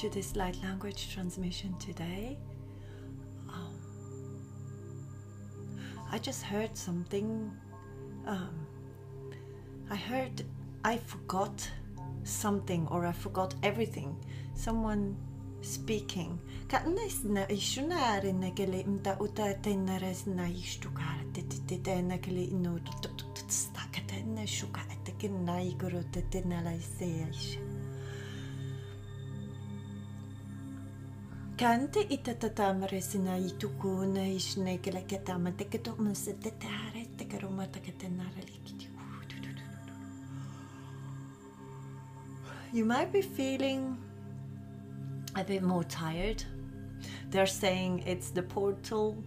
to this light language transmission today. Um, I just heard something. Um, I heard I forgot something or I forgot everything. Someone speaking. Katnes na ishunare na kele imta uta tenares na ishtukar tete shuka tete Likiti. You might be feeling a bit more tired. They're saying it's the portal,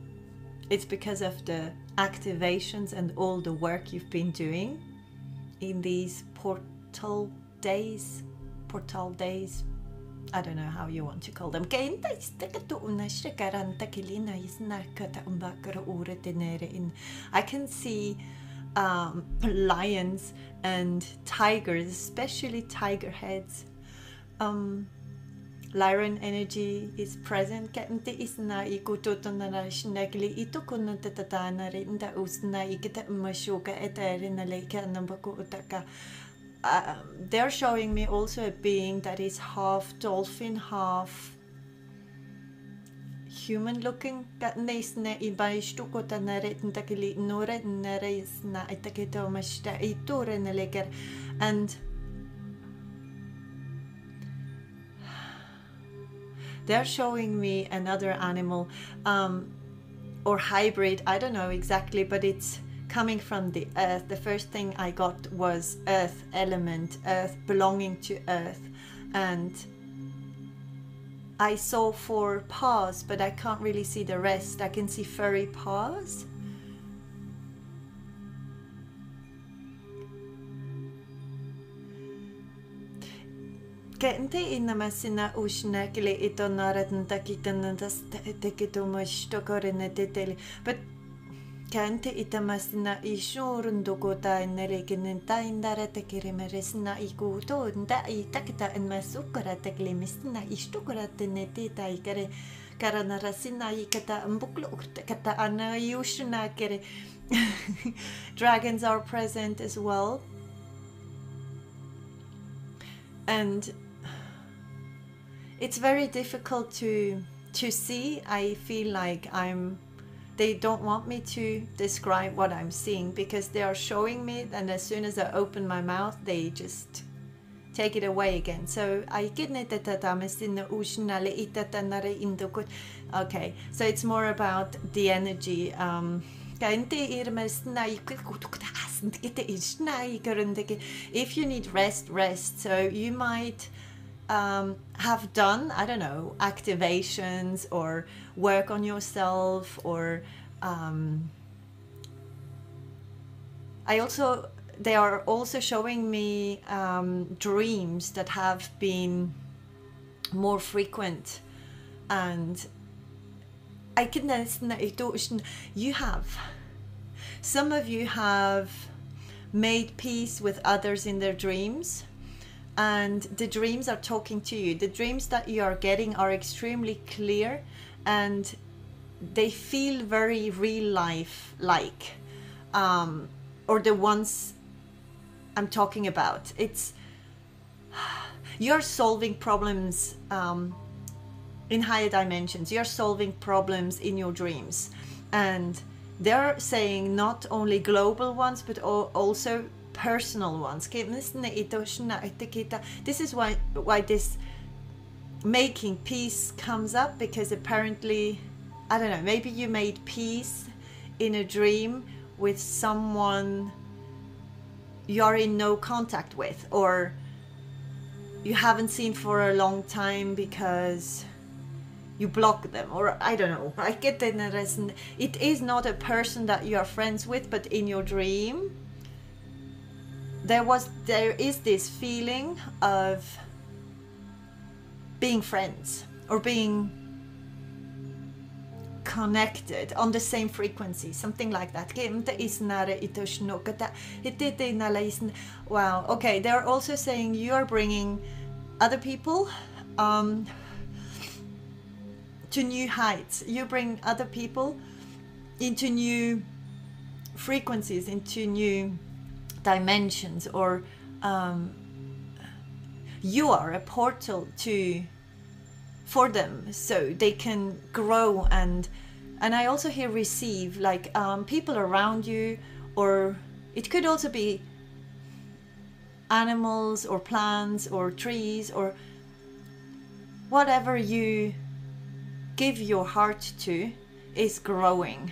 it's because of the activations and all the work you've been doing in these portal days, portal days. I don't know how you want to call them. I can see um, lions and tigers, especially tiger heads. Um, Lyran energy is present. Kente isna ikututuna na shnegli itukuna tatatana rinda usna ikita mashuka eterina leka nambaku utaka. They're showing me also a being that is half dolphin, half human looking. And they're showing me another animal um, or hybrid i don't know exactly but it's coming from the earth the first thing i got was earth element earth belonging to earth and I saw four paws, but I can't really see the rest. I can see furry paws. Kente inama sina ushna kile ito narat takitan tas tekito mashtokorene teteli. But kente itamasina ishurun dokota nerekinen taindara tekirimeresna ikuto nda itakta en masukara teklimisna ishtukara tenete taikare karanarasina ikata mbuklo kata ana yushna kere dragons are present as well. And it's very difficult to to see. I feel like i'm they don't want me to describe what I'm seeing because they are showing me, and as soon as I open my mouth, they just take it away again. So I get Okay, so it's more about the energy. Um, if you need rest, rest. So you might um, have done, I don't know, activations or work on yourself or um, I also they are also showing me um, dreams that have been more frequent and I can understand that you have. Some of you have made peace with others in their dreams and the dreams are talking to you. The dreams that you are getting are extremely clear and they feel very real life like um, or the ones i'm talking about. It's you're solving problems um, in higher dimensions. You're solving problems in your dreams. And they're saying not only global ones but also personal ones. This is why why this making peace comes up because apparently I don't know maybe you made peace in a dream with someone you're in no contact with or you haven't seen for a long time because you block them or I don't know. I get that it is not a person that you are friends with but in your dream there was there is this feeling of being friends or being connected on the same frequency, something like that. Wow, okay, they're also saying you are bringing other people um, to new heights. You bring other people into new frequencies, into new dimensions, or um, you are a portal to for them so they can grow and and i also hear receive like um, people around you or it could also be animals or plants or trees or whatever you give your heart to is growing.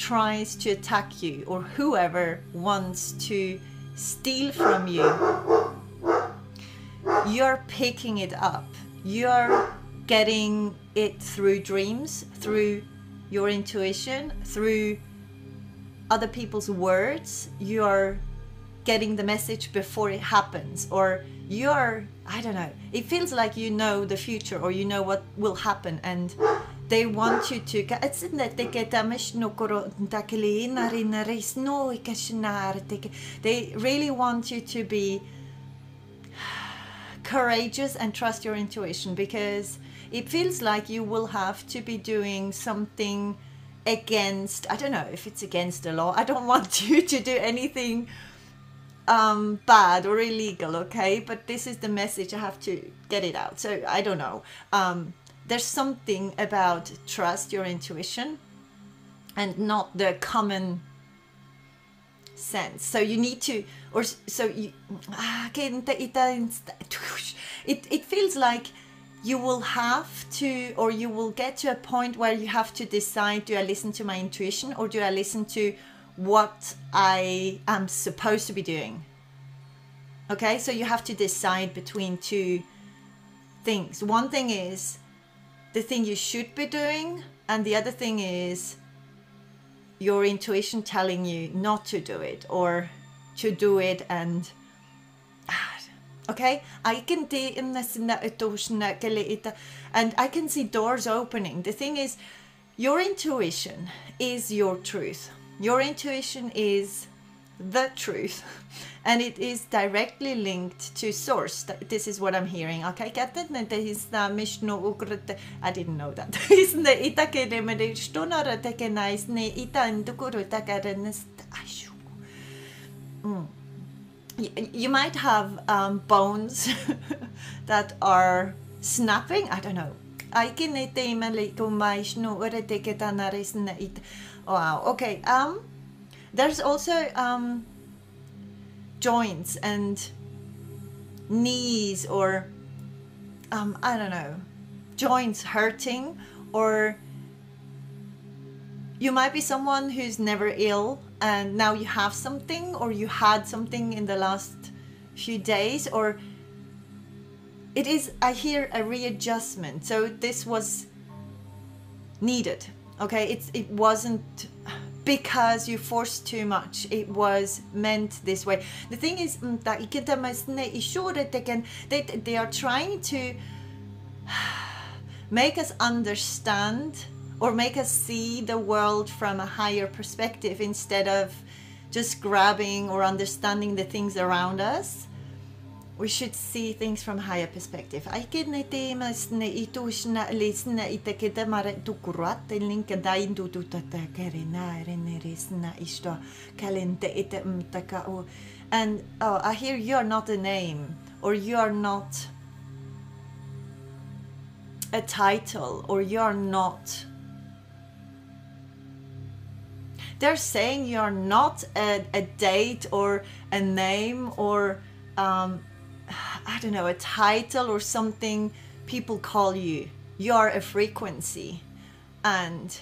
tries to attack you or whoever wants to steal from you, you're picking it up. You're getting it through dreams, through your intuition, through other people's words. You're getting the message before it happens, or you're, I don't know, it feels like you know the future or you know what will happen, and they want you to they really want you to be courageous and trust your intuition because it feels like you will have to be doing something against i don't know if it's against the law i don't want you to do anything um, bad or illegal okay? But this is the message i have to get it out so i don't know. Um, there's something about trust your intuition and not the common sense. So you need to or so you ah, it, it feels like you will have to or you will get to a point where you have to decide do i listen to my intuition or do i listen to what i am supposed to be doing? Okay so you have to decide between two things. One thing is the thing you should be doing and the other thing is your intuition telling you not to do it or to do it and okay? I can and i can see doors opening. The thing is your intuition is your truth. Your intuition is the truth and it is directly linked to source this is what i'm hearing okay i didn't know that mm you might have um, bones that are snapping. I don't know. Wow. Okay. Um, there's also um, joints and knees or um, I don't know, joints hurting or you might be someone who's never ill and now you have something or you had something in the last few days or it is i hear a readjustment. So this was needed okay? It's it wasn't because you forced too much. It was meant this way. The thing is mm, that that they can they, they are trying to make us understand or make us see the world from a higher perspective instead of just grabbing or understanding the things around us we should see things from a higher perspective. I ne temas ne itu shna lisna ite kita mare tu kurat link da indu tu tata karina rene risna isto kalente ite mtaka o and oh I hear you are not a name or you are not a title or you are not they're saying you're not a, a date or a name or um, I don't know, a title or something people call you. You're a frequency. And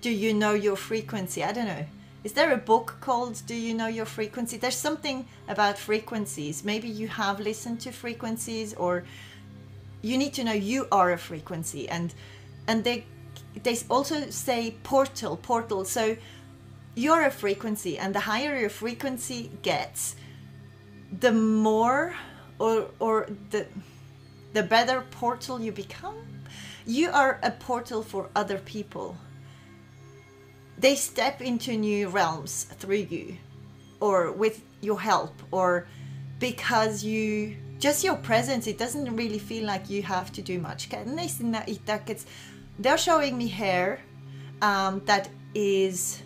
do you know your frequency? I don't know. Is there a book called Do You Know Your Frequency? There's something about frequencies. Maybe you have listened to frequencies or you need to know you are a frequency and and they they also say portal portal so you're a frequency and the higher your frequency gets the more or or the the better portal you become you are a portal for other people. They step into new realms through you or with your help or because you just your presence it doesn't really feel like you have to do much. They're showing me hair um, that is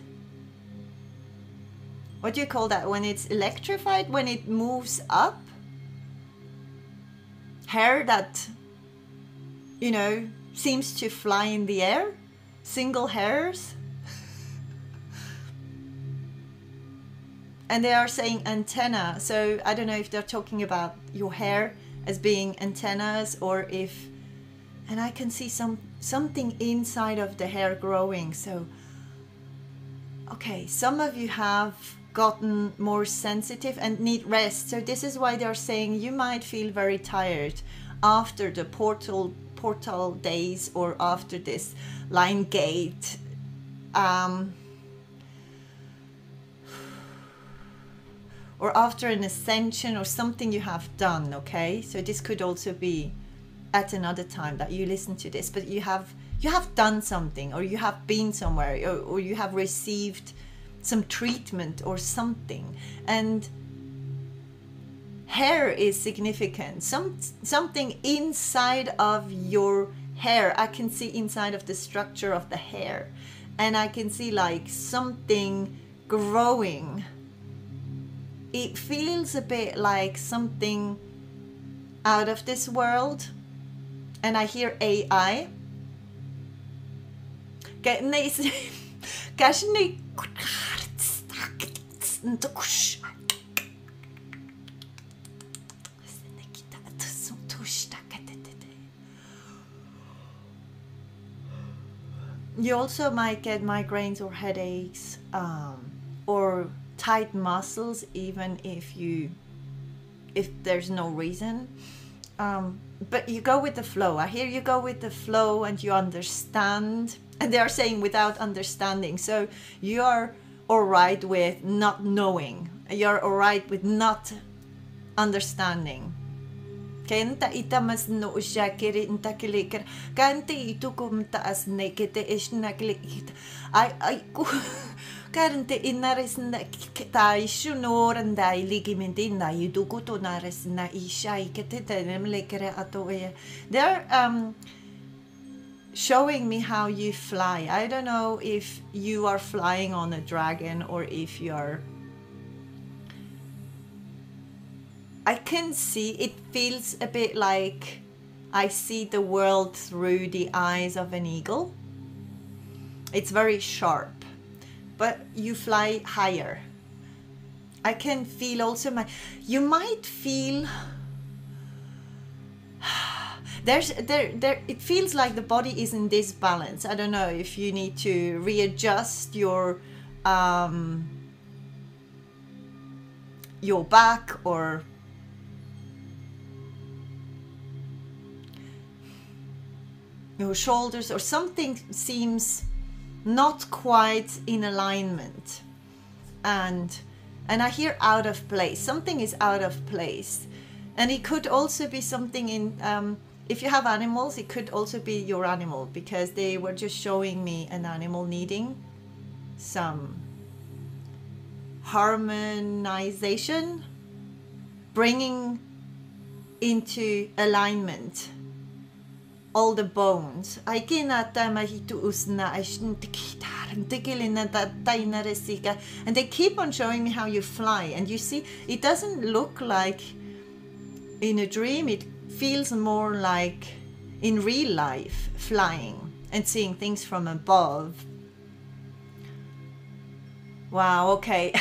what do you call that? When it's electrified when it moves up hair that you know seems to fly in the air? Single hairs? And they are saying antenna. So i don't know if they're talking about your hair as being antennas or if and i can see some something inside of the hair growing. So okay some of you have gotten more sensitive and need rest. So this is why they're saying you might feel very tired after the portal portal days or after this Lions Gate. Um, or after an ascension or something you have done, okay? So this could also be at another time that you listen to this, but you have you have done something or you have been somewhere or, or you have received some treatment or something. And hair is significant. Some something inside of your hair. I can see inside of the structure of the hair. And i can see like something growing. It feels a bit like something out of this world. And i hear ai you also might get migraines or headaches um, or tight muscles even if you if there's no reason. Um, but you go with the flow. I hear you go with the flow and you understand. And they are saying without understanding. So you are all right with not knowing. You're all right with not understanding. Kenta ita mas no usya kiri inta kilikir. Kanti itu kum taas ne kete ish na kilikit. Ay ay ku karante inares na ta ishu noran da iligiminti na yudu kuto nares na isha ikete tenem lekere ato they're um showing me how you fly. I don't know if you are flying on a dragon or if you are. I can see it feels a bit like I see the world through the eyes of an eagle. It's very sharp, but you fly higher. I can feel also my. You might feel there's there there it feels like the body is in disbalance i don't know if you need to readjust your um your back or your shoulders or something seems not quite in alignment. And and i hear out of place. Something is out of place. And it could also be something in um, if you have animals, it could also be your animal because they were just showing me an animal needing some harmonization, bringing into alignment all the bones. And they keep on showing me how you fly. And you see, it doesn't look like in a dream, it feels more like in real life flying and seeing things from above. Wow, okay.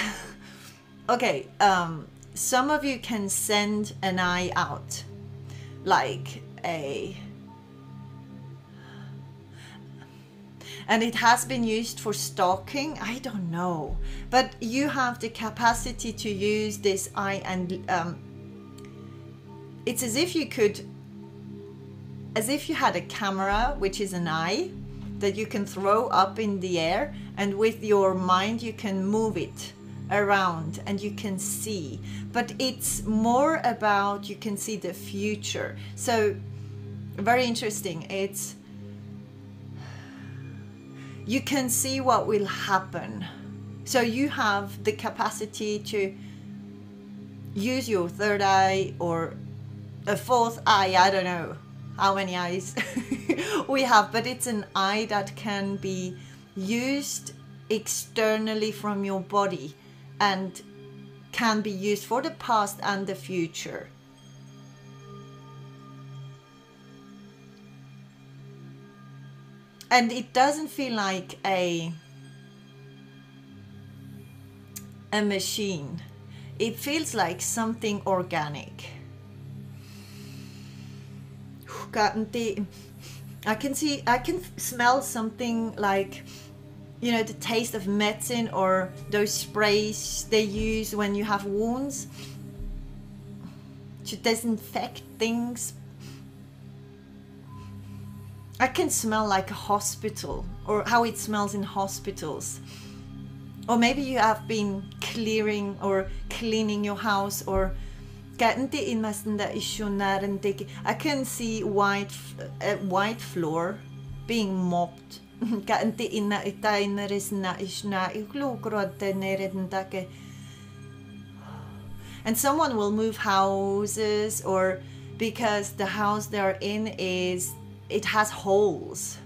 okay, um, some of you can send an eye out like a and it has been used for stalking i don't know but you have the capacity to use this eye and um, it's as if you could as if you had a camera, which is an eye, that you can throw up in the air, and with your mind, you can move it around and you can see. But it's more about you can see the future. So, very interesting. It's you can see what will happen. So, you have the capacity to use your third eye or a fourth eye, I don't know how many eyes we have, but it's an eye that can be used externally from your body and can be used for the past and the future. And it doesn't feel like a a machine. It feels like something organic. I can see I can smell something like you know the taste of medicine or those sprays they use when you have wounds to disinfect things. I can smell like a hospital or how it smells in hospitals. Or maybe you have been clearing or cleaning your house or i can see white a white floor being mopped. And someone will move houses or because the house they're in is it has holes.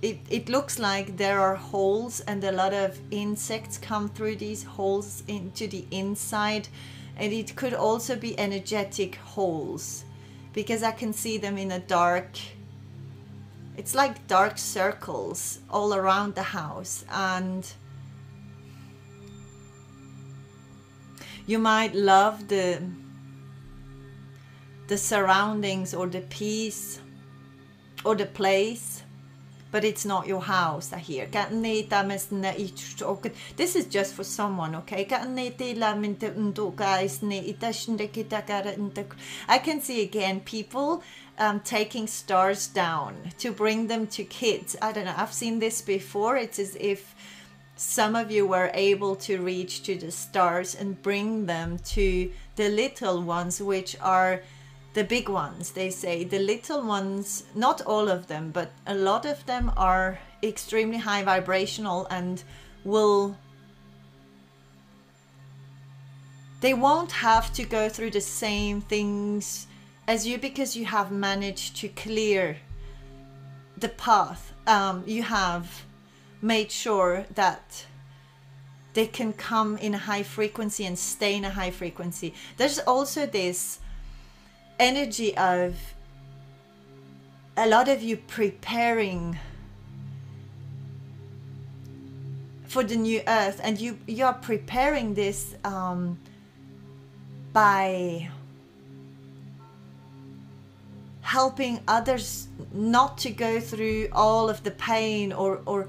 It, it looks like there are holes and a lot of insects come through these holes into the inside and it could also be energetic holes because i can see them in a dark it's like dark circles all around the house and you might love the the surroundings or the peace or the place but it's not your house I hear this is just for someone okay I can see again people um, taking stars down to bring them to kids. I don't know, I've seen this before. It's as if some of you were able to reach to the stars and bring them to the little ones, which are the big ones. They say the little ones, not all of them, but a lot of them are extremely high vibrational and will they won't have to go through the same things as you because you have managed to clear the path um, you have made sure that they can come in a high frequency and stay in a high frequency there's also this energy of a lot of you preparing for the new earth and you you're preparing this um, by helping others not to go through all of the pain or or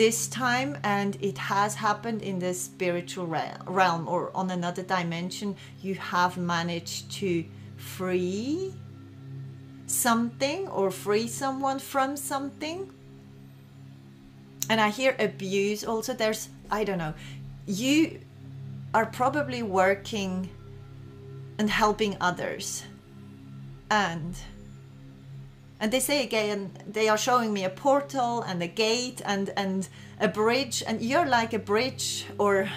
this time and it has happened in the spiritual realm or on another dimension you have managed to free something or free someone from something. And i hear abuse also. There's i don't know you are probably working and helping others. And and they say again they are showing me a portal and a gate and and a bridge and you're like a bridge or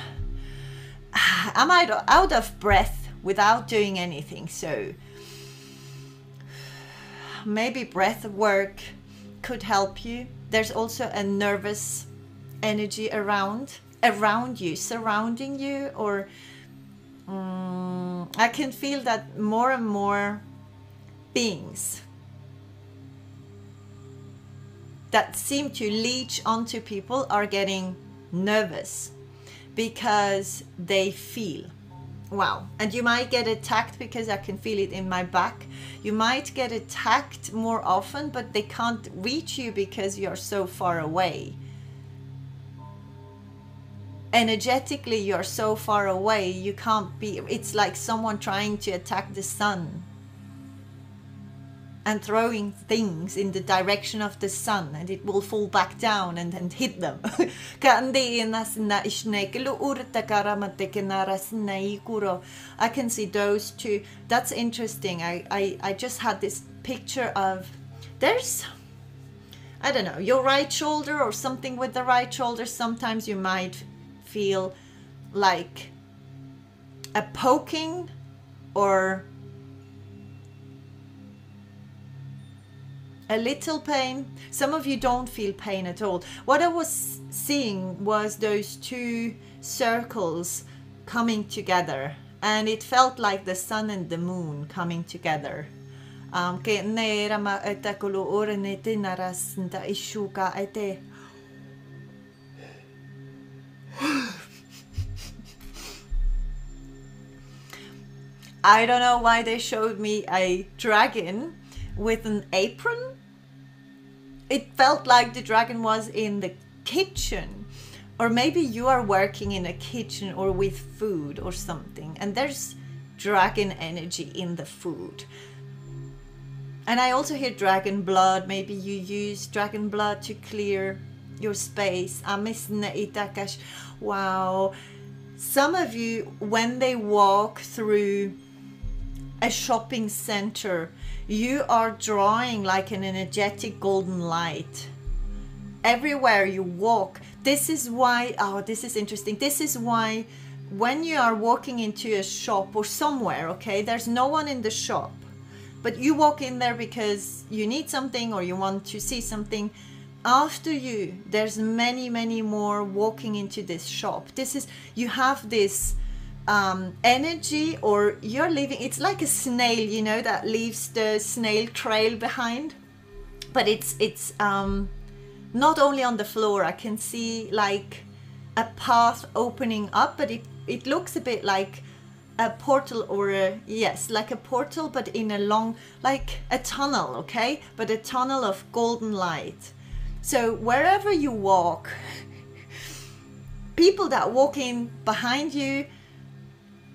am i out of breath without doing anything? So maybe breath work could help you. There's also a nervous energy around around you surrounding you or um, i can feel that more and more beings that seem to leech onto people are getting nervous because they feel. Wow. And you might get attacked because i can feel it in my back. You might get attacked more often but they can't reach you because you're so far away. Energetically you're so far away you can't be it's like someone trying to attack the sun and throwing things in the direction of the sun and it will fall back down and, and hit them. I can see those two. That's interesting. I, I, I just had this picture of there's I don't know, your right shoulder or something with the right shoulder. Sometimes you might feel like a poking or a little pain. Some of you don't feel pain at all. What I was seeing was those two circles coming together, and it felt like the sun and the moon coming together. Um, ne rama eta kulu ore ne te naras nta ishuka ete. I don't know why they showed me a dragon with an apron. It felt like the dragon was in the kitchen. Or maybe you are working in a kitchen or with food or something, and there's dragon energy in the food. And I also hear dragon blood. Maybe you use dragon blood to clear your space. Itakesh wow. Some of you, when they walk through a shopping center, you are drawing like an energetic golden light everywhere you walk. This is why, oh, this is interesting. This is why when you are walking into a shop or somewhere, okay, there's no one in the shop, but you walk in there because you need something or you want to see something. After you, there's many, many more walking into this shop. This is, you have this um, energy or you're leaving it's like a snail you know that leaves the snail trail behind. But it's it's um, not only on the floor i can see like a path opening up but it it looks a bit like a portal or a yes like a portal but in a long like a tunnel okay? But a tunnel of golden light. So wherever you walk people that walk in behind you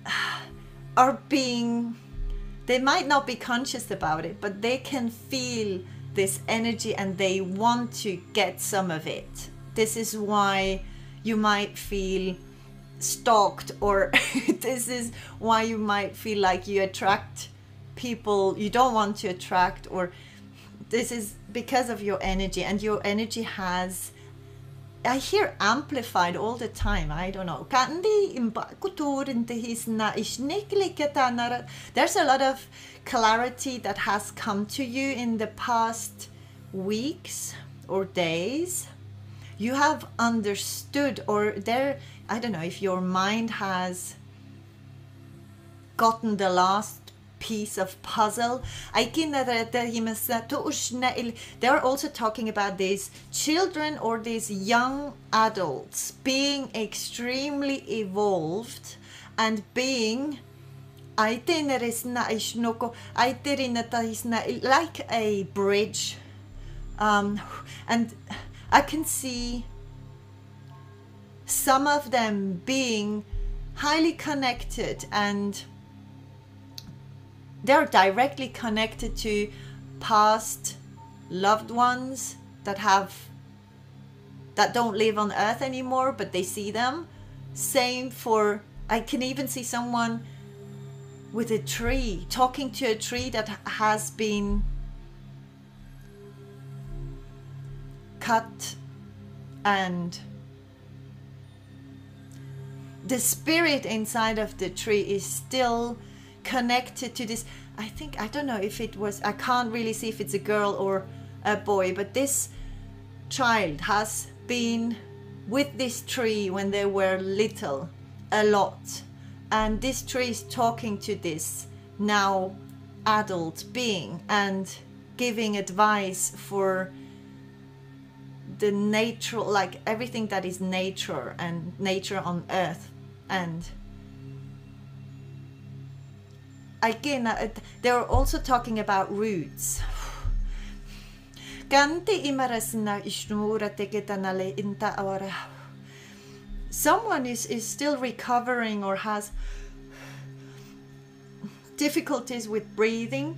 are being they might not be conscious about it but they can feel this energy and they want to get some of it. This is why you might feel stalked or this is why you might feel like you attract people you don't want to attract or this is because of your energy and your energy has I hear amplified all the time. I don't know. There's a lot of clarity that has come to you in the past weeks or days. You have understood, or there, I don't know if your mind has gotten the last piece of puzzle. They're also talking about these children or these young adults being extremely evolved and being like a bridge um, and I can see some of them being highly connected and they're directly connected to past loved ones that have that don't live on earth anymore but they see them. Same for i can even see someone with a tree talking to a tree that has been cut and the spirit inside of the tree is still connected to this i think i don't know if it was i can't really see if it's a girl or a boy but this child has been with this tree when they were little a lot. And this tree is talking to this now adult being and giving advice for the natural like everything that is nature and nature on earth. And again uh, they were also talking about roots imarasina ishnura teketanale inta awara. Someone is, is still recovering or has difficulties with breathing.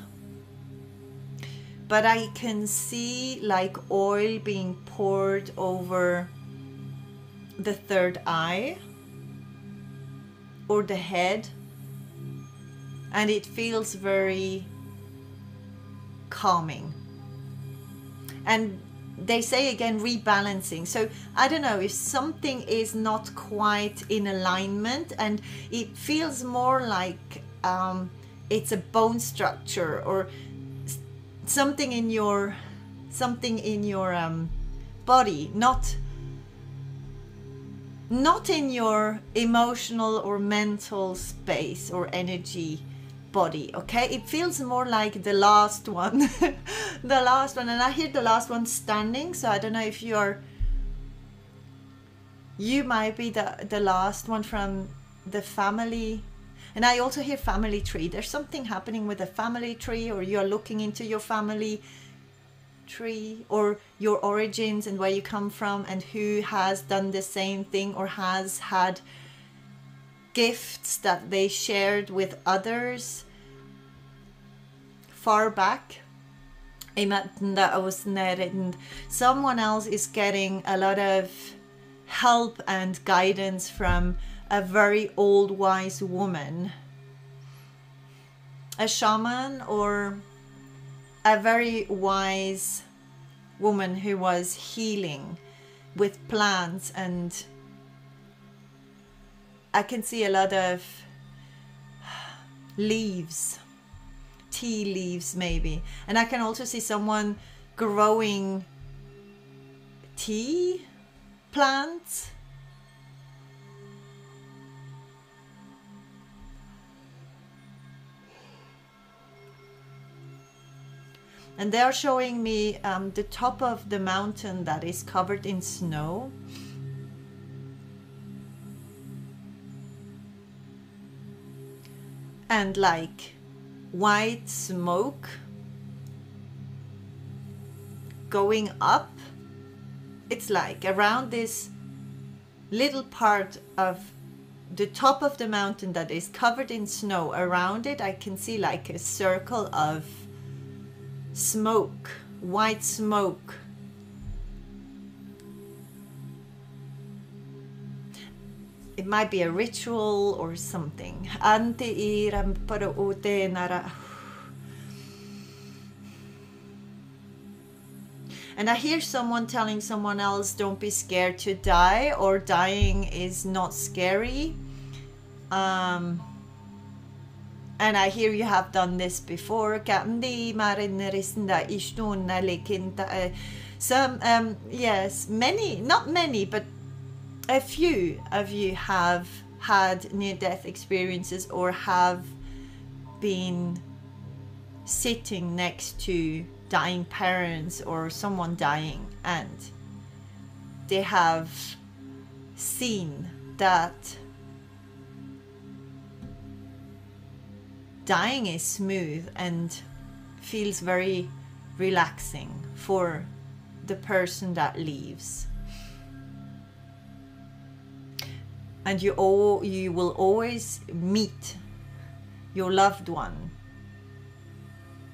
but I can see like oil being poured over the third eye or the head and it feels very calming. And they say again rebalancing. So I don't know if something is not quite in alignment and it feels more like um, it's a bone structure or something in your something in your um, body, not not in your emotional or mental space or energy body okay? It feels more like the last one the last one. And i hear the last one standing so i don't know if you're you might be the the last one from the family and i also hear family tree. There's something happening with the family tree or you're looking into your family tree or your origins and where you come from and who has done the same thing or has had gifts that they shared with others far back. Imagine that I was near and someone else is getting a lot of help and guidance from a very old wise woman, a shaman, or a very wise woman who was healing with plants and I can see a lot of leaves, tea leaves maybe. And I can also see someone growing tea plants. And they're showing me um, the top of the mountain that is covered in snow. and like white smoke going up. It's like around this little part of the top of the mountain that is covered in snow. Around it, I can see like a circle of smoke, white smoke it might be a ritual or something. Iram nara. And I hear someone telling someone else, don't be scared to die, or dying is not scary. Um, and I hear you have done this before. Some, um, yes, many, not many, but a few of you have had near death experiences or have been sitting next to dying parents or someone dying and they have seen that dying is smooth and feels very relaxing for the person that leaves. And you all you will always meet your loved one.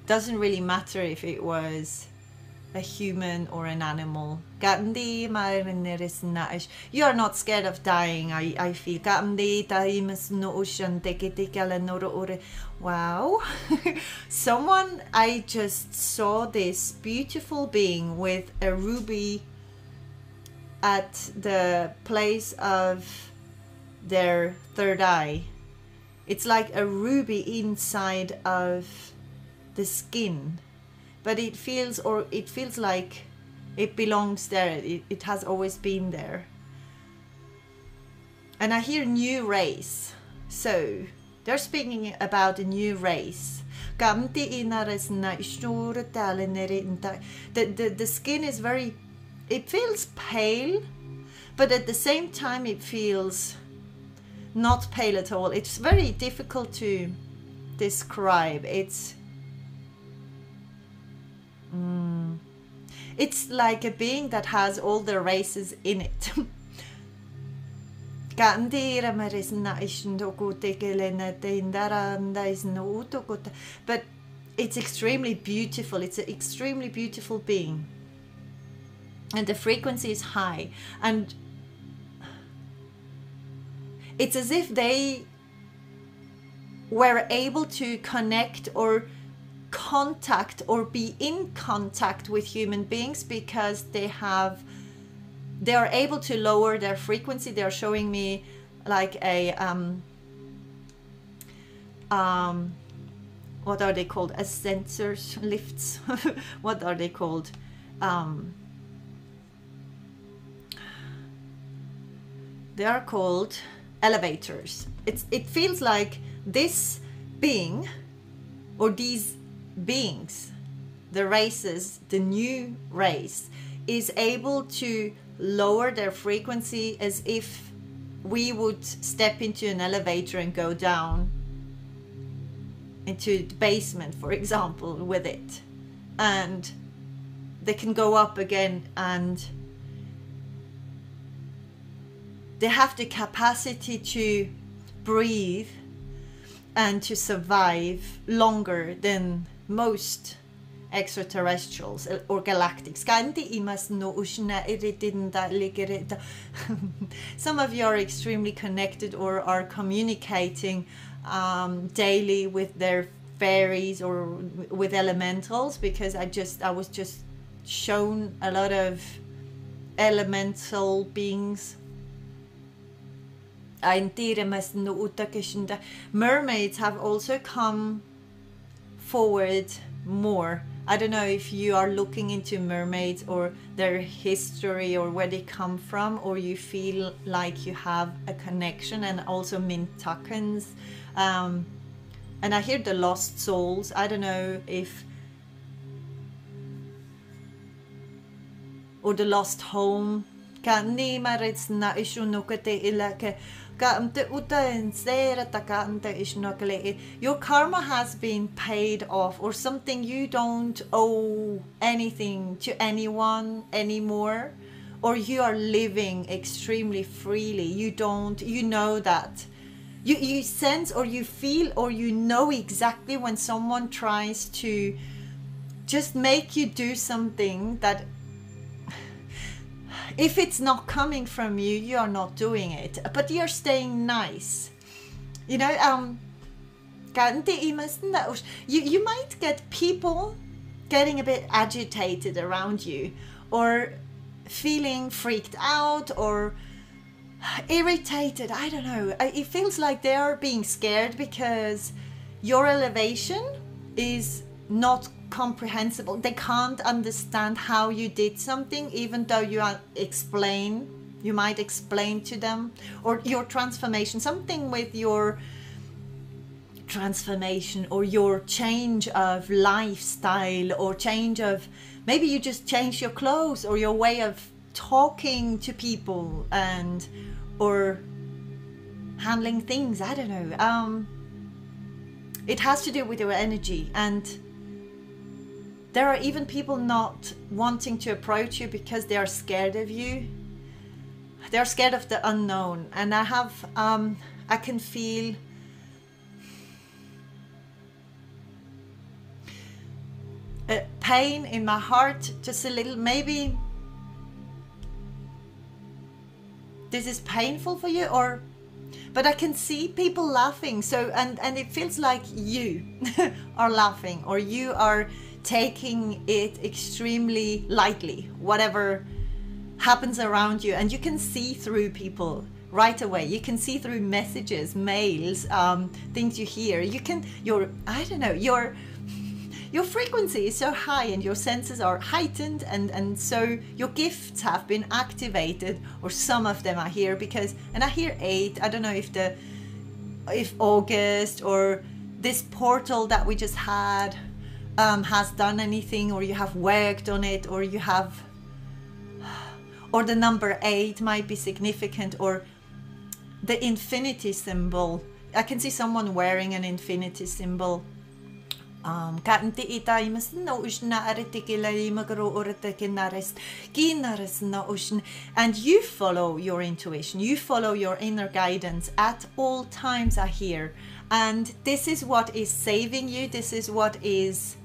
Doesn't really matter if it was a human or an animal. You are not scared of dying I, I feel. Wow. Someone I just saw this beautiful being with a ruby at the place of their third eye. It's like a ruby inside of the skin, but it feels or it feels like it belongs there. It, it has always been there. And I hear new race. So they're speaking about a new race. The, the, the skin is very, it feels pale, but at the same time it feels not pale at all. It's very difficult to describe. It's mm, it's like a being that has all the races in it. but it's extremely beautiful. It's an extremely beautiful being. And the frequency is high. And it's as if they were able to connect or contact or be in contact with human beings because they have they are able to lower their frequency. They're showing me like a um um what are they called? Ascensors lifts. What are they called? Um they are called elevators. It's it feels like this being or these beings, the races, the new race, is able to lower their frequency as if we would step into an elevator and go down into the basement, for example, with it. And they can go up again and they have the capacity to breathe and to survive longer than most extraterrestrials or galactics. Some of you are extremely connected or are communicating um, daily with their fairies or with elementals because I just I was just shown a lot of elemental beings mermaids have also come forward more. I don't know if you are looking into mermaids or their history or where they come from, or you feel like you have a connection, and also Mintakans. Um, and I hear the lost souls. I don't know if. Or the lost home. Your karma has been paid off or something you don't owe anything to anyone anymore or you are living extremely freely. You don't you know that. You you sense or you feel or you know exactly when someone tries to just make you do something that if it's not coming from you you are not doing it. But you're staying nice. You know um you, you might get people getting a bit agitated around you or feeling freaked out or irritated. I don't know. It feels like they are being scared because your elevation is not comprehensible. They can't understand how you did something, even though you explain. You might explain to them, or your transformation, something with your transformation or your change of lifestyle or change of maybe you just change your clothes or your way of talking to people and or handling things i don't know um it has to do with your energy and there are even people not wanting to approach you because they are scared of you. They're scared of the unknown. And I have, um, I can feel a pain in my heart, just a little, maybe this is painful for you or but I can see people laughing. So and and it feels like you are laughing or you are taking it extremely lightly, whatever happens around you. And you can see through people right away. You can see through messages mails um, things you hear. You can your i don't know your your frequency is so high and your senses are heightened and and so your gifts have been activated or some of them are here because and i hear eight i don't know if the if august or this portal that we just had um, has done anything or you have worked on it or you have or the number eight might be significant or the infinity symbol. I can see someone wearing an infinity symbol. Um kanti ita imas na ushna aritikila imagro oratekinares kinares na ushn and you follow your intuition. You follow your inner guidance at all times i hear. And this is what is saving you. This is what is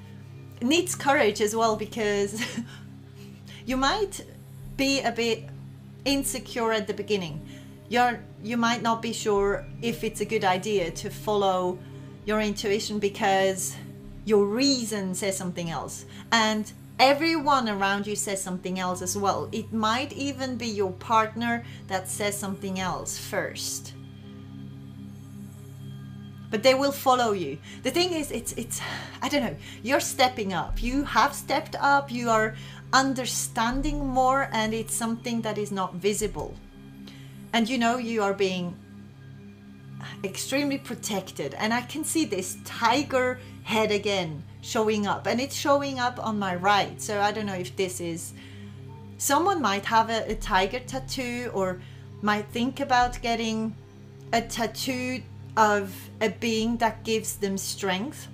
needs courage as well because you might be a bit insecure at the beginning. You're you might not be sure if it's a good idea to follow your intuition because your reason says something else. And everyone around you says something else as well. It might even be your partner that says something else first but they will follow you. The thing is it's it's i don't know you're stepping up. You have stepped up you are understanding more and it's something that is not visible. And you know you are being extremely protected. And i can see this tiger head again showing up and it's showing up on my right. So i don't know if this is someone might have a, a tiger tattoo or might think about getting a tattoo of a being that gives them strength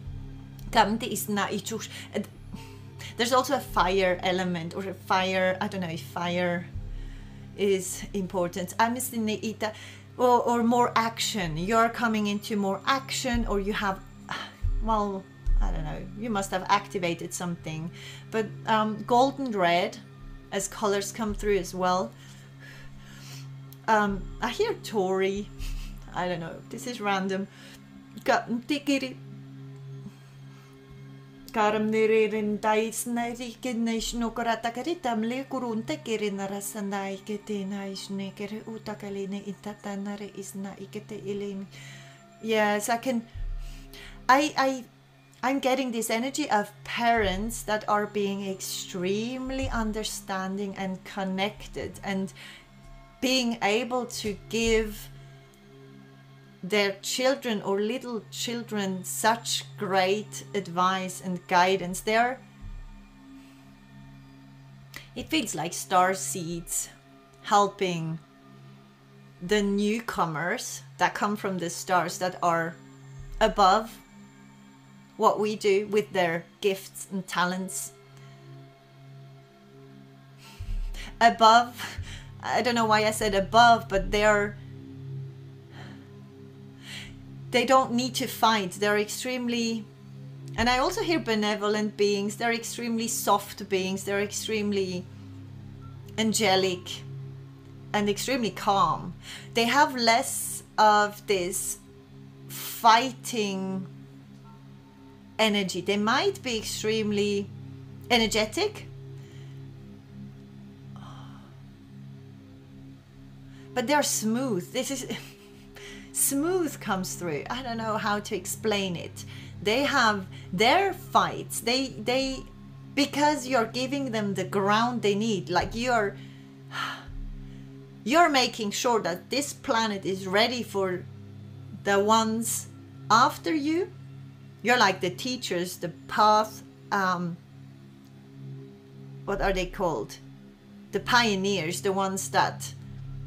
there's also a fire element or a fire i don't know if fire is important i'm or, or more action you're coming into more action or you have well, I don't know, you must have activated something. But um, golden red as colors come through as well. Um, I hear Tori. I don't know, this is random. Karam nirin dais na rikin na isnukurata karitam le kurunte kirin rasana ikete na isnekere utakaline itatanare isna ikete ilim. Yes, I can I, I I'm getting this energy of parents that are being extremely understanding and connected and being able to give their children or little children such great advice and guidance. They're it feels like star seeds helping the newcomers that come from the stars that are above what we do with their gifts and talents. Above, I don't know why I said above, but they're they don't need to fight. They're extremely and I also hear benevolent beings. They're extremely soft beings. They're extremely angelic and extremely calm. They have less of this fighting energy. They might be extremely energetic, but they're smooth. This is smooth comes through. I don't know how to explain it. They have their fights. They they because you're giving them the ground they need. Like you're you're making sure that this planet is ready for the ones after you you're like the teachers, the path, um, what are they called? The pioneers, the ones that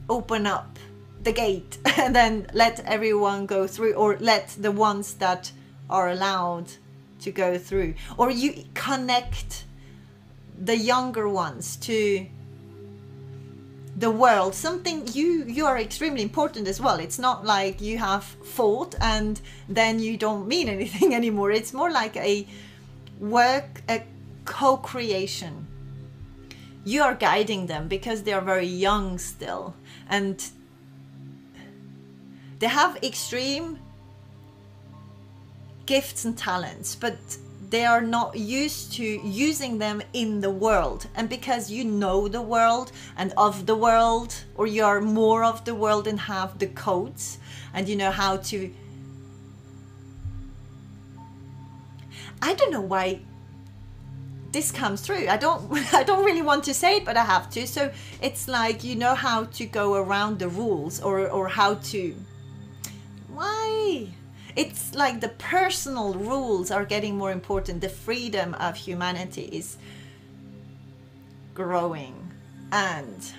open up the gate and then let everyone go through, or let the ones that are allowed to go through, or you connect the younger ones to the world. Something you you are extremely important as well. It's not like you have fought and then you don't mean anything anymore. It's more like a work a co-creation. You are guiding them because they are very young still and they have extreme gifts and talents but they are not used to using them in the world. And because you know the world and of the world or you are more of the world and have the codes and you know how to i don't know why this comes through. I don't i don't really want to say it but i have to. So it's like you know how to go around the rules or or how to why? It's like the personal rules are getting more important. The freedom of humanity is growing. And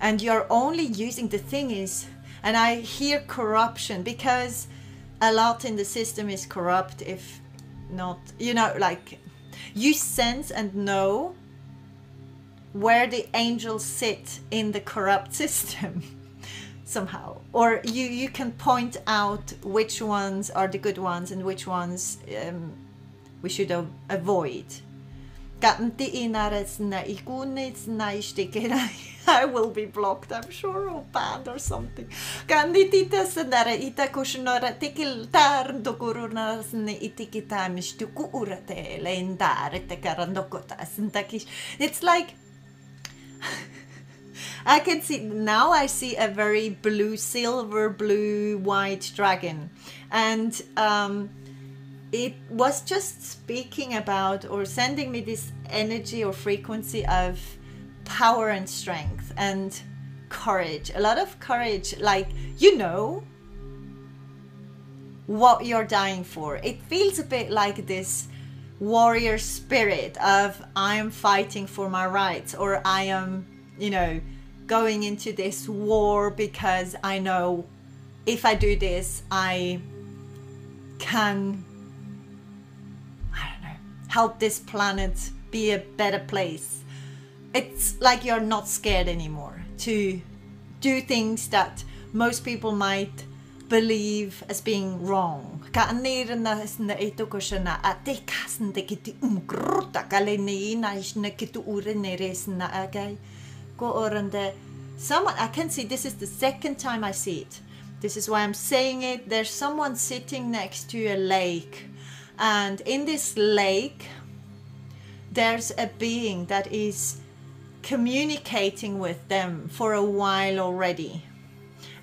and you're only using the thing is and i hear corruption because a lot in the system is corrupt if not you know like you sense and know where the angels sit in the corrupt system somehow. Or you you can point out which ones are the good ones and which ones um, we should avoid. I will be blocked, I'm sure, or banned or something. It's like I can see now I see a very blue silver blue white dragon. And um it was just speaking about or sending me this energy or frequency of power and strength and courage. A lot of courage like you know what you're dying for. It feels a bit like this warrior spirit of i am fighting for my rights or i am you know going into this war because i know if i do this i can i don't know help this planet be a better place it's like you're not scared anymore to do things that most people might believe as being wrong. Agay ko orande someone I can see this is the second time I see it. This is why I'm saying it. There's someone sitting next to a lake and in this lake there's a being that is communicating with them for a while already.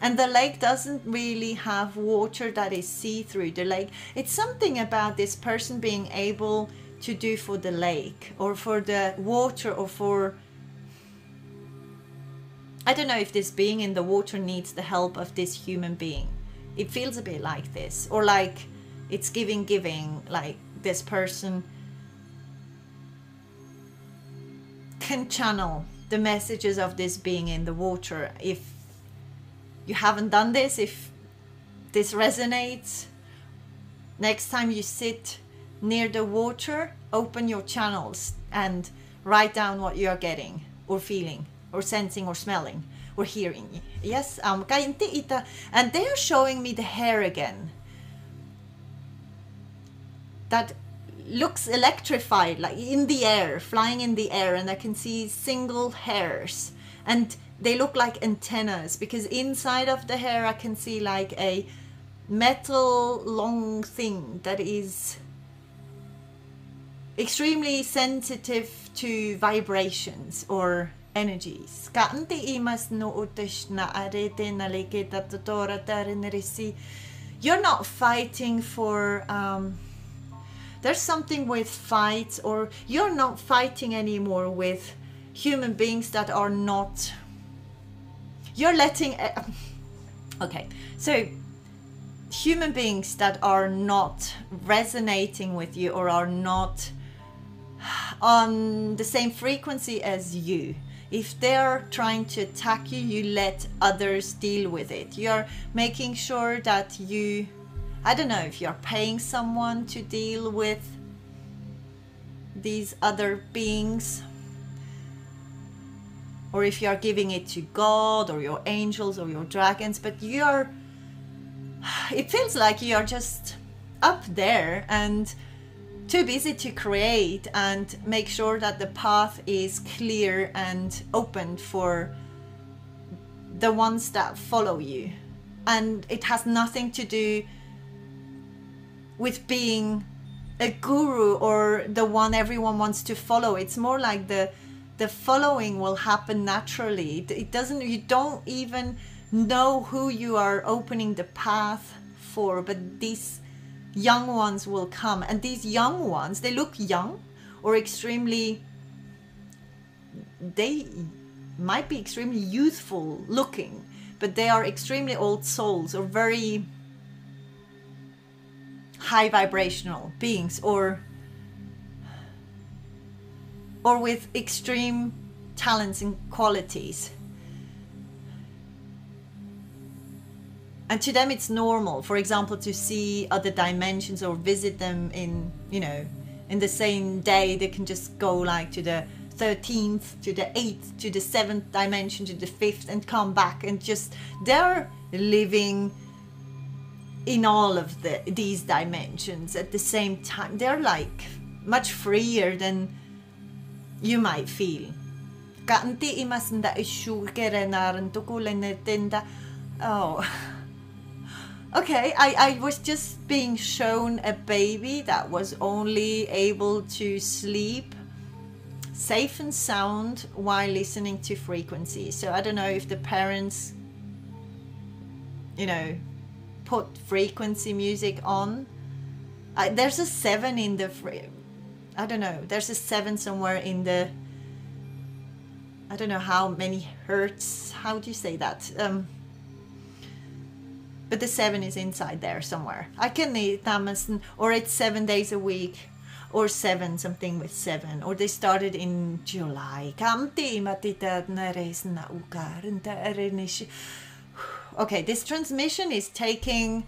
And the lake doesn't really have water that is see through. The lake, it's something about this person being able to do for the lake or for the water or for. I don't know if this being in the water needs the help of this human being. It feels a bit like this, or like it's giving, giving, like this person can channel the messages of this being in the water. If you haven't done this, if this resonates, next time you sit near the water, open your channels and write down what you are getting or feeling or sensing or smelling or hearing. Yes, um, and they are showing me the hair again. That looks electrified, like in the air, flying in the air, and I can see single hairs. And they look like antennas because inside of the hair I can see like a metal long thing that is extremely sensitive to vibrations or energies. You're not fighting for um, there's something with fights or you're not fighting anymore with human beings that are not you're letting uh, okay so human beings that are not resonating with you or are not on the same frequency as you if they're trying to attack you you let others deal with it. You're making sure that you I don't know if you're paying someone to deal with these other beings or if you're giving it to God or your angels or your dragons, but you're, it feels like you're just up there and too busy to create and make sure that the path is clear and open for the ones that follow you. And it has nothing to do with being a guru or the one everyone wants to follow it's more like the the following will happen naturally it, doesn't you don't even know who you are opening the path for but these young ones will come. And these young ones they look young or extremely they might be extremely youthful looking but they are extremely old souls or very high vibrational beings or or with extreme talents and qualities and to them it's normal. For example to see other dimensions or visit them in you know in the same day they can just go like to the 13th to the 8th to the 7th dimension to the 5th and come back and just they're living in all of the these dimensions at the same time. They're like much freer than you might feel. Tenda. Oh okay I, I was just being shown a baby that was only able to sleep safe and sound while listening to frequency so i don't know if the parents you know put frequency music on. I, there's a seven in the. I don't know. There's a seven somewhere in the. I don't know how many hertz. How do you say that? Um, but the seven is inside there somewhere. I can need Amazon, or it's seven days a week, or seven something with seven, or they started in July okay, this transmission is taking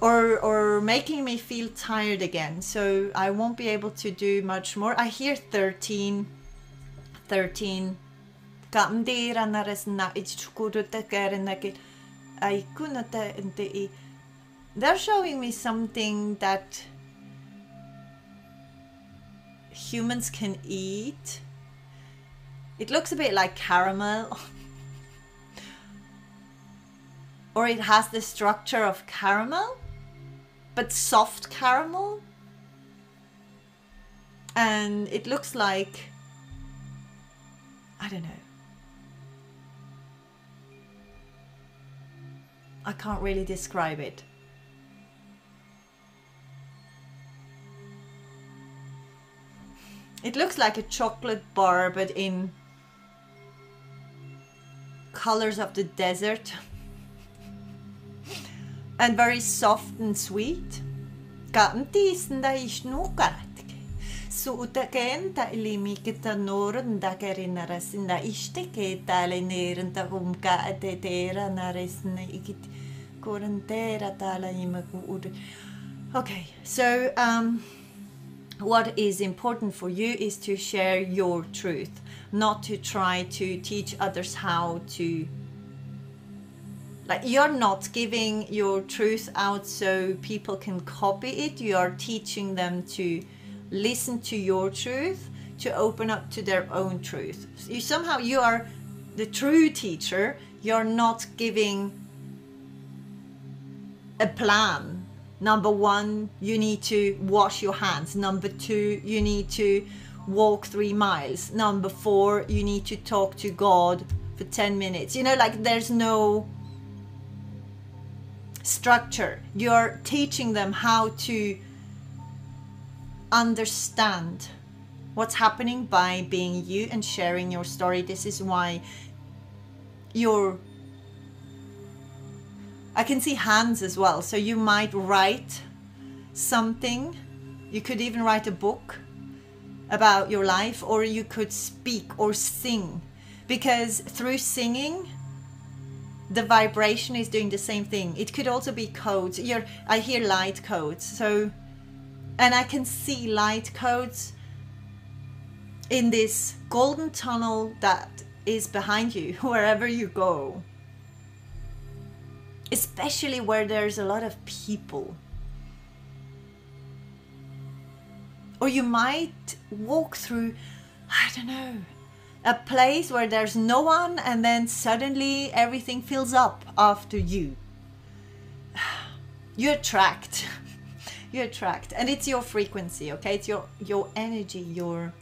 or or making me feel tired again. So I won't be able to do much more. I hear 13 13 they're showing me something that humans can eat. It looks a bit like caramel. or it has the structure of caramel, but soft caramel. And it looks like, I don't know. I can't really describe it. It looks like a chocolate bar, but in colors of the desert. and very soft and sweet. Kantisnda ishnukaratke. Suuta kenta ilimikita norunda kerinaresinda ishteketa lenerenta rumka atetera naresna er ikit korantera tala imaku Okay, so um, what is important for you is to share your truth, not to try to teach others how to like you're not giving your truth out so people can copy it. You are teaching them to listen to your truth to open up to their own truth. You somehow you are the true teacher. You're not giving a plan number one you need to wash your hands number two you need to walk three miles number four you need to talk to god for 10 minutes you know like there's no structure. You're teaching them how to understand what's happening by being you and sharing your story. This is why you're. I can see hands as well. So you might write something. You could even write a book about your life, or you could speak or sing. Because through singing, the vibration is doing the same thing. It could also be codes. You're, I hear light codes. So, and I can see light codes in this golden tunnel that is behind you, wherever you go. Especially where there's a lot of people. Or you might walk through, I don't know, a place where there's no one and then suddenly everything fills up after you. You attract you attract and it's your frequency okay it's your your energy your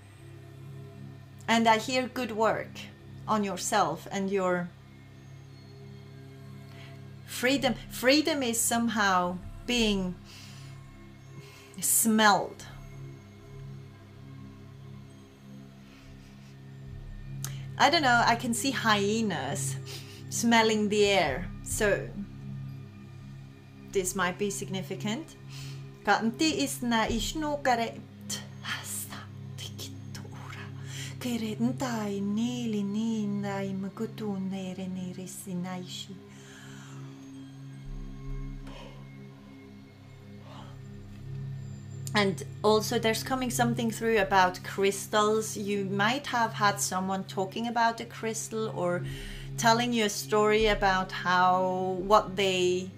and i hear good work on yourself and your freedom freedom is somehow being smelled I don't know, I can see hyenas smelling the air. So this might be significant. Kanti is na ishno kare kere ntai nili ni nai makutu nere nere sinaishi. And also there's coming something through about crystals. You might have had someone talking about a crystal or telling you a story about how what they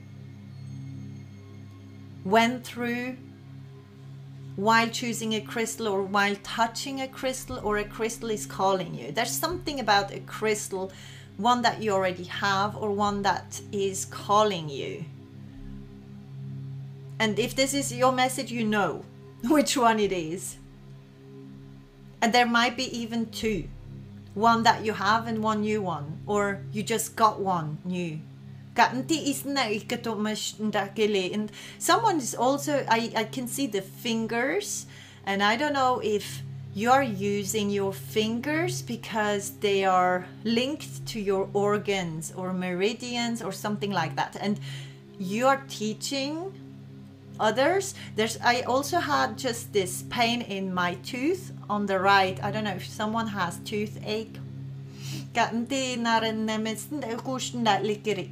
went through while choosing a crystal or while touching a crystal or a crystal is calling you. There's something about a crystal one that you already have or one that is calling you and if this is your message, you know which one it is. And there might be even two one that you have and one new one, or you just got one new. And someone is also, I, I can see the fingers, and I don't know if you are using your fingers because they are linked to your organs or meridians or something like that. And you are teaching others. There's i also had just this pain in my tooth on the right. I don't know if someone has toothache. Ganti naren nemesten de gusten da ligger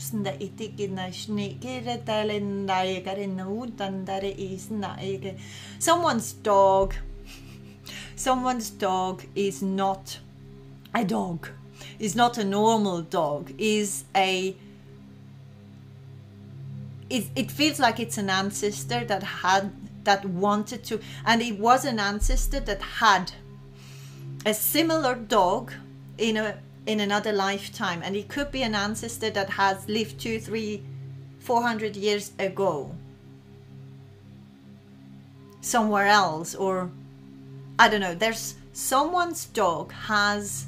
tusen da itige na snikere talen da egare no dan dare is na ege someone's dog. Someone's dog is not a dog. Is not a normal dog. Is a it, it feels like it's an ancestor that had that wanted to and it was an ancestor that had a similar dog in a in another lifetime and it could be an ancestor that has lived two three four hundred years ago. Somewhere else or i don't know there's someone's dog has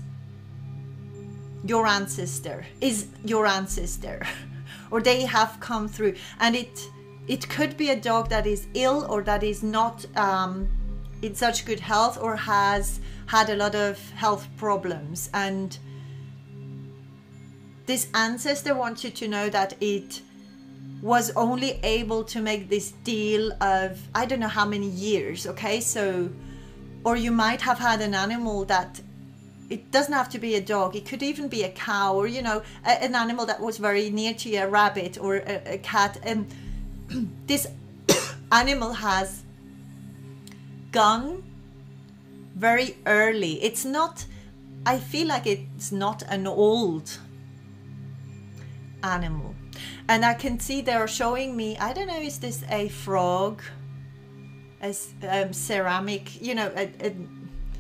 your ancestor is your ancestor or they have come through. And it it could be a dog that is ill or that is not um, in such good health or has had a lot of health problems. And this ancestor wants you to know that it was only able to make this deal of i don't know how many years okay? So or you might have had an animal that it doesn't have to be a dog. It could even be a cow or you know a, an animal that was very near to you a rabbit or a, a cat. And this animal has gone very early. It's not i feel like it's not an old animal. And i can see they're showing me i don't know is this a frog? A um, ceramic you know a, a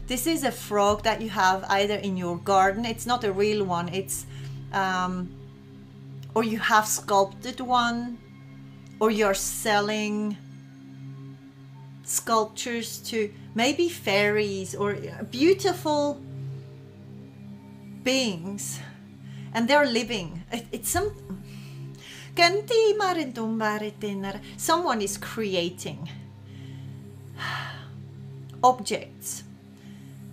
this is a frog that you have either in your garden. It's not a real one. It's um, or you have sculpted one, or you're selling sculptures to maybe fairies or beautiful beings, and they're living. it's some. Someone is creating objects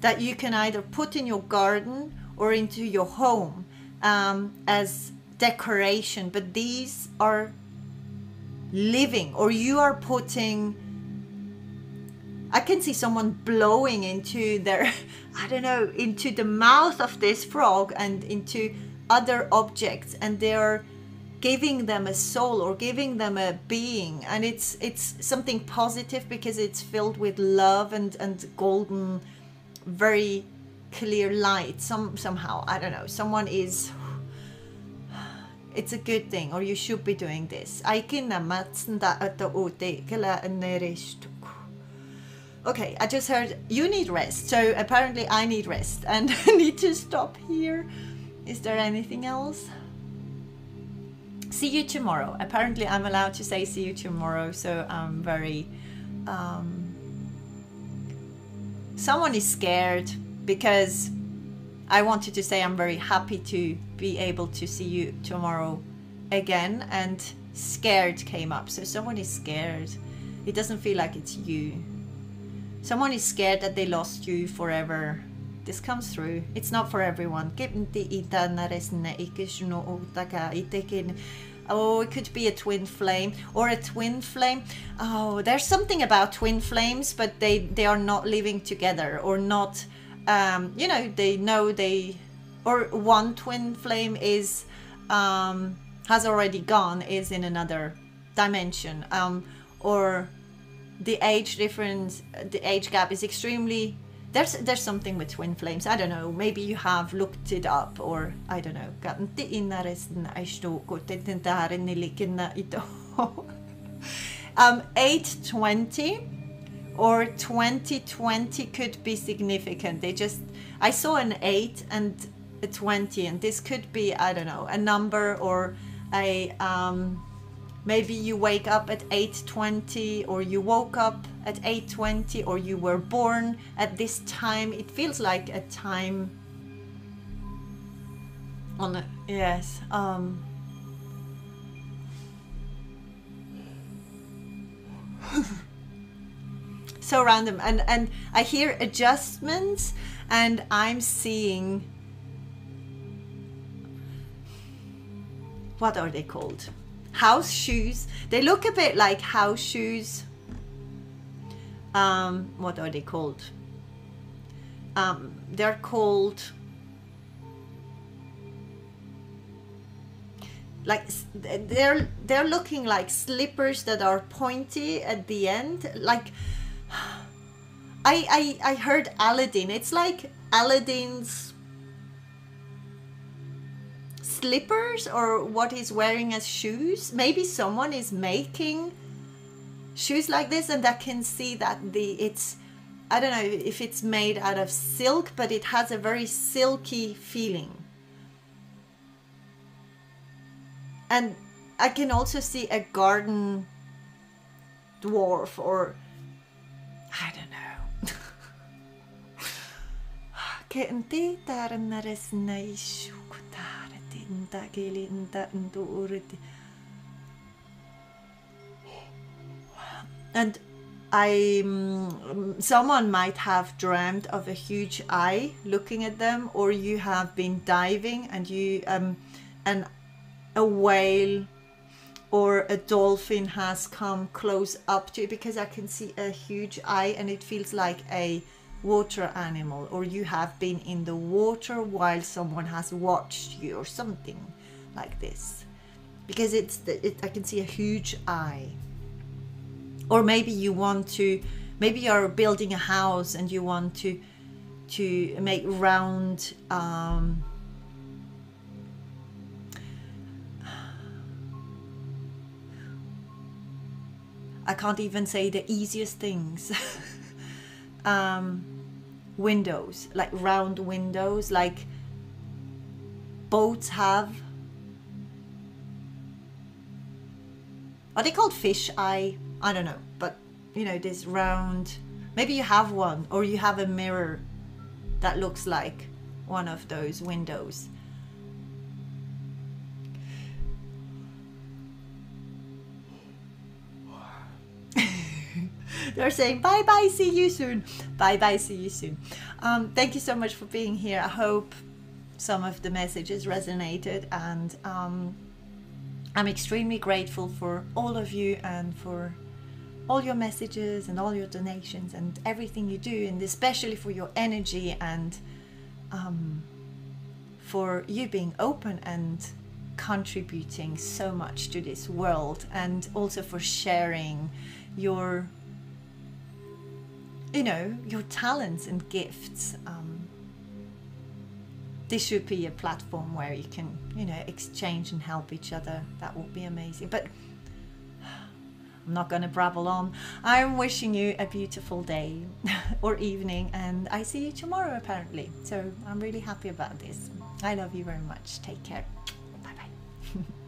that you can either put in your garden or into your home um, as decoration. But these are living or you are putting I can see someone blowing into their I don't know into the mouth of this frog and into other objects and they're giving them a soul or giving them a being. And it's it's something positive because it's filled with love and and golden very clear light. Some somehow i don't know. Someone is it's a good thing or you should be doing this. Okay i just heard you need rest. So apparently i need rest. And i need to stop here. Is there anything else? See you tomorrow. Apparently, I'm allowed to say see you tomorrow, so I'm very. Um, someone is scared because I wanted to say I'm very happy to be able to see you tomorrow again, and scared came up. So someone is scared. It doesn't feel like it's you. Someone is scared that they lost you forever. This comes through. It's not for everyone. Oh, it could be a twin flame or a twin flame. Oh, there's something about twin flames, but they they are not living together or not. Um, you know, they know they or one twin flame is um, has already gone, is in another dimension, um, or the age difference, the age gap is extremely there's there's something with twin flames. I don't know. Maybe you have looked it up, or I don't know. um, 820 or 2020 could be significant. They just I saw an eight and a 20, and this could be I don't know a number or a um, maybe you wake up at 8:20 or you woke up at 8:20 or you were born at this time. It feels like a time on a, yes um so random. And and i hear adjustments and i'm seeing what are they called house shoes. They look a bit like house shoes. Um, what are they called? Um, they're called like they're they're looking like slippers that are pointy at the end like I, I I heard Aladdin. It's like Aladdin's slippers or what he's wearing as shoes. Maybe someone is making shoes like this and I can see that the it's I don't know if it's made out of silk, but it has a very silky feeling. And I can also see a garden dwarf or I don't know. Ah, and I um, someone might have dreamed of a huge eye looking at them or you have been diving and you um and a whale or a dolphin has come close up to you because I can see a huge eye and it feels like a water animal or you have been in the water while someone has watched you or something like this. Because it's the, it, I can see a huge eye. Or maybe you want to maybe you're building a house and you want to to make round um, I can't even say the easiest things. Um, windows, like round windows, like boats have. Are they called fish eye? I don't know, but you know, this round. Maybe you have one, or you have a mirror that looks like one of those windows. They're saying bye bye, see you soon. Bye bye, see you soon. Um, thank you so much for being here. I hope some of the messages resonated, and um, I'm extremely grateful for all of you and for all your messages and all your donations and everything you do, and especially for your energy and um, for you being open and contributing so much to this world, and also for sharing your you know, your talents and gifts. Um, this should be a platform where you can, you know, exchange and help each other. That would be amazing. But I'm not going to brabble on. I'm wishing you a beautiful day or evening, and I see you tomorrow apparently. So I'm really happy about this. I love you very much. Take care. Bye bye.